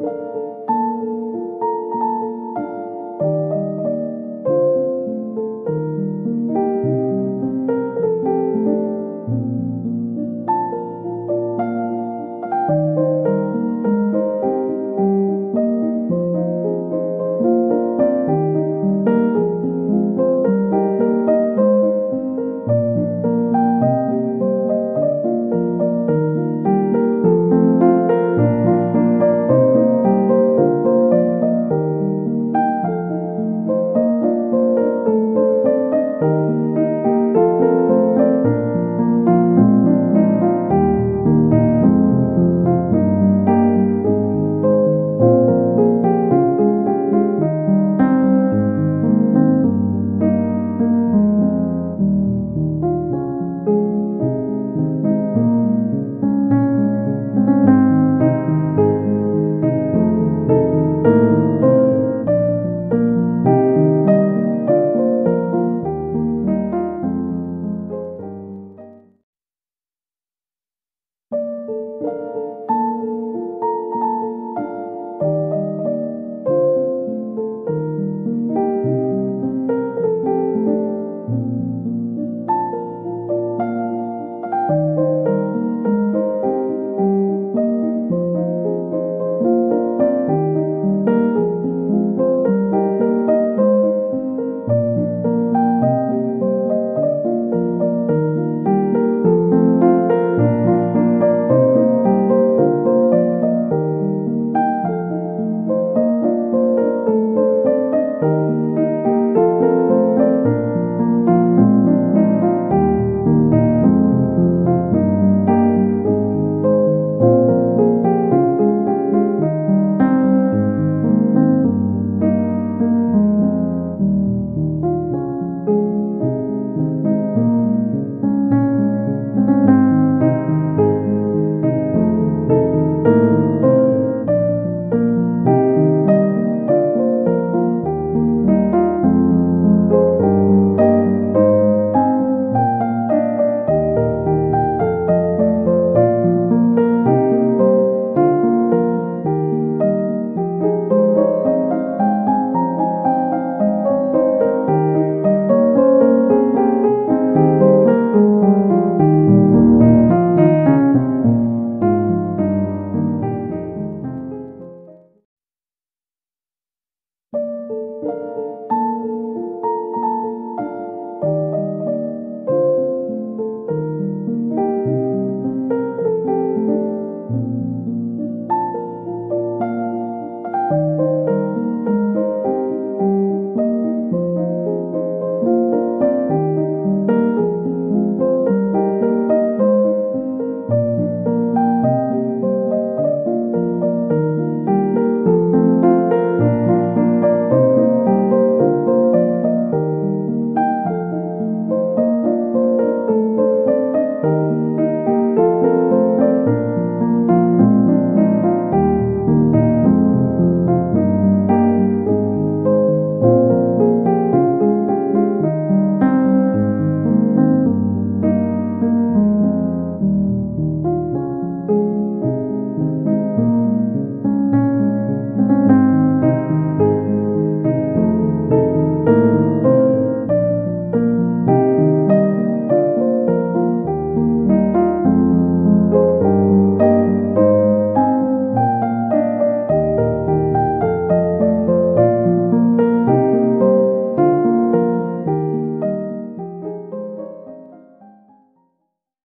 you Música